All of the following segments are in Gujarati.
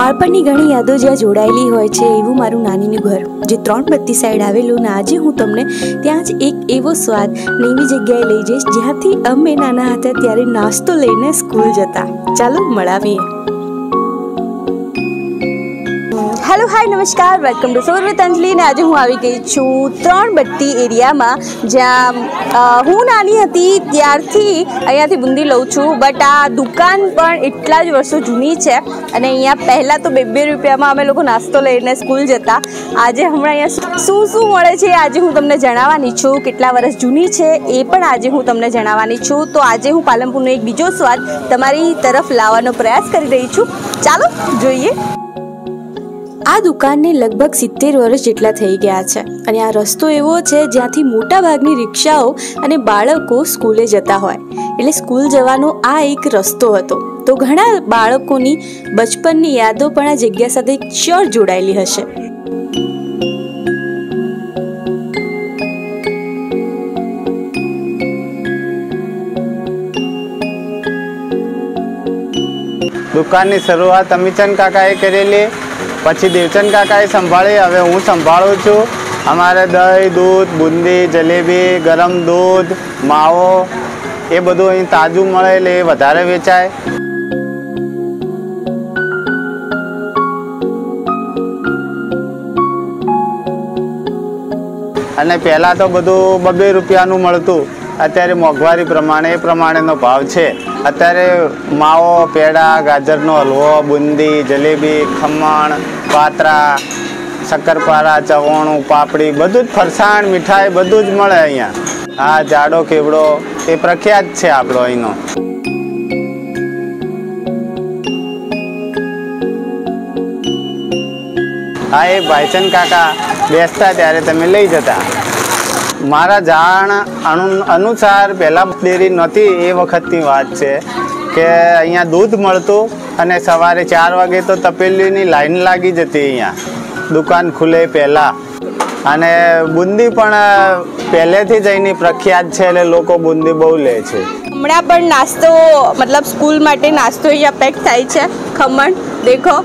બાળપણની ઘણી યાદો જ્યાં જોડાયેલી હોય છે એવું મારું નાનીનું ઘર. જે ત્રણ બત્તી સાઈડ આવેલું ને આજે હું તમને ત્યાં જ એક એવો સ્વાદ ને એવી જગ્યાએ લઈ જઈશ જ્યાંથી અમે નાના હતા ત્યારે નાસ્તો લઈને સ્કૂલ જતા. ચાલો મળાવીએ. હેલો હાય નમસ્કાર. વેલકમ ટુ સોર વિથ ને આજે હું આવી ગઈ છું ત્રણ બટ્ટી એરિયામાં જ્યાં હું નાની હતી ત્યારથી અહીંયાથી બુંદી લઉં છું, બટ આ દુકાન પણ એટલા જ વર્ષો જૂની છે અને અહીંયા પહેલાં તો બે બે રૂપિયામાં અમે લોકો નાસ્તો લઈને સ્કૂલ જતા. આજે હમણાં અહીંયા શું શું મળે છે આજે હું તમને જણાવવાની છું. કેટલા વર્ષ જૂની છે એ પણ આજે હું તમને જણાવવાની છું. તો આજે હું પાલનપુરનો એક બીજો સ્વાદ તમારી તરફ લાવવાનો પ્રયાસ કરી રહી છું. ચાલો, જોઈએ. આ દુકાનને લગભગ સિત્તેર વર્ષ જેટલા થઈ ગયા છે. અને આ રસ્તો એવો છે જ્યાંથી મોટાભાગની રિક્ષાઓ અને બાળકો સ્કૂલે જતા હોય. એટલે સ્કૂલ જવાનો આ એક રસ્તો હતો. તો ઘણા બાળકોની બચપનની યાદો પણ આ જગ્યા સાથે શ્યોર જોડાયેલી હશે. દુકાનની શરૂઆત અમીચંદ કાકાએ કરેલી. પછી દેવચંદ કાકાએ સંભાળી, હવે હું સંભાળું છું. અમારે દહીં, દૂધ, બુંદી, જલેબી, ગરમ દૂધ, માવો, એ બધું અહીં તાજું મળે એટલે એ વધારે વેચાય. અને પહેલાં તો બધું બબે રૂપિયાનું મળતું. અત્યારે મોંઘવારી પ્રમાણે એ પ્રમાણેનો ભાવ છે. અત્યારે માવો, પેડા, ગાજરનો હલવો, બુંદી, જલેબી, ખમણ, પાતરા, શક્કરપારા, ચવાણું, પાપડી, બધું જ ફરસાણ, મીઠાઈ બધું જ મળે અહીંયા. આ જાડો કેવડો એ પ્રખ્યાત છે આપણો અહીંનો. હા, એ ભાઈચંદ કાકા બેસતા ત્યારે તમે લઈ જતા. મારા જાણ અનુ- અનુસાર પહેલાં ડેરી નહોતી એ વખતની વાત છે કે અહીંયા દૂધ મળતું અને સવારે ચાર વાગે તો તપેલીની લાઈન લાગી જતી અહીંયા. દુકાન ખુલે પહેલાં. અને બુંદી પણ પહેલેથી જ અહીંની પ્રખ્યાત છે એટલે લોકો બુંદી બહુ લે છે. હમણાં પણ નાસ્તો મતલબ સ્કૂલ માટે નાસ્તો અહીંયા પેક થાય છે. ખમણ દેખો.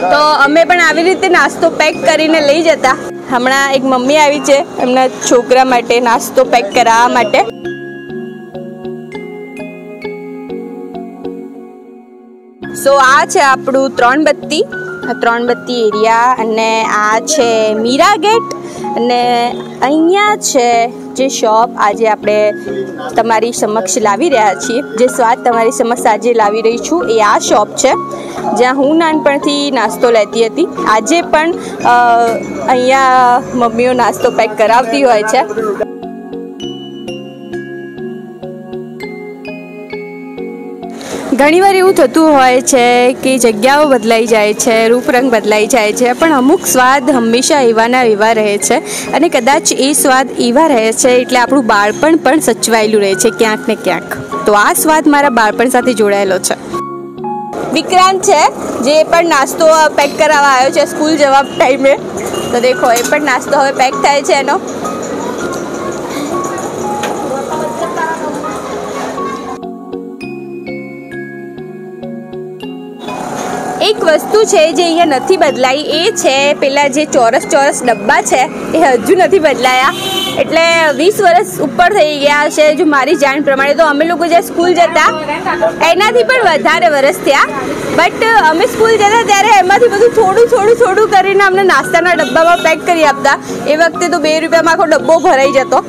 તો અમે પણ આવી રીતે નાસ્તો પેક કરીને લઈ જતા. હમણાં એક મમ્મી આવી છે, એમના છોકરા માટે નાસ્તો પેક કરાવવા માટે. સો આ છે આપણું ત્રણ બત્તી. ત્રણ બત્તી એરિયા અને આ છે મીરા ગેટ અને અહીંયા છે જે શોપ આજે આપણે તમારી સમક્ષ લાવી રહ્યા છીએ. જે સ્વાદ તમારી સમક્ષ આજે લાવી રહી છું, એ આ શોપ છે. જ્યાં હું નાનપણથી નાસ્તો લેતી હતી. આજે પણ અહીંયા મમ્મીઓ નાસ્તો પેક કરાવતી હોય છે. ઘણીવાર એવું થતું હોય છે કે જગ્યાઓ બદલાઈ જાય છે, રૂપરંગ બદલાઈ જાય છે, પણ અમુક સ્વાદ હંમેશા એવાના એવા રહે છે અને કદાચ એ સ્વાદ એવા રહે છે એટલે આપણું બાળપણ પણ સચવાયેલું રહે છે ક્યાંક ને ક્યાંક. તો આ સ્વાદ મારા બાળપણ સાથે જોડાયેલો છે. વિક્રાંત છે, જે પણ નાસ્તો પેક કરાવવા આવ્યો છે સ્કૂલ જવા ટાઈમે. તો દેખો, એ પણ નાસ્તો હવે પેક થાય છે એનો. એક વસ્તુ છે જે અહીંયા નથી બદલાઈ, એ છે પેલા જે ચોરસ ચોરસ ડબ્બા છે, એ હજુ નથી બદલાયા. એટલે વીસ વર્ષ ઉપર થઈ ગયા છે, જો મારી જાણ પ્રમાણે. તો અમે લોકો જે સ્કૂલ જતા, એનાથી પણ વધારે વર્ષ થયા. બટ અમે સ્કૂલ જતા ત્યારે એમાંથી બધું થોડું થોડું થોડું કરીને અમને નાસ્તાના ડબ્બામાં પેક કરી આપતા. એ વખતે તો બે રૂપિયામાં આખો ડબ્બો ભરાઈ જતો.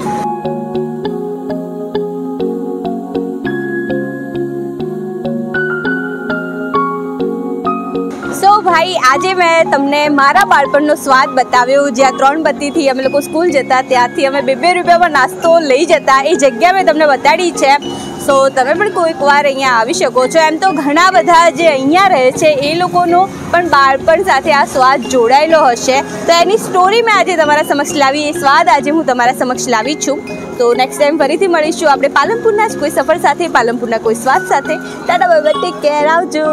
આજે મેં તમને મારા બાળપણનો સ્વાદ બતાવ્યો. જ્યાં ત્રણ બત્તીથી અમે લોકો સ્કૂલ જતા, ત્યાંથી અમે બે બે રૂપિયામાં નાસ્તો લઈ જતા. એ જગ્યા મેં તમને બતાડી છે. સો તમે પણ કોઈક વાર અહીંયા આવી શકો છો. એમ તો ઘણા બધા જે અહીંયા રહે છે, એ લોકોનો પણ બાળપણ સાથે આ સ્વાદ જોડાયેલો હશે. તો એની સ્ટોરી મેં આજે તમારા સમક્ષ લાવી. એ સ્વાદ આજે હું તમારા સમક્ષ લાવી છું. તો નેક્સ્ટ ટાઈમ ફરીથી મળીશું. આપણે પાલનપુરના જ કોઈ સફર સાથે, પાલનપુરના કોઈ સ્વાદ સાથે. ટાટા બાય ટેક કેર આવજો.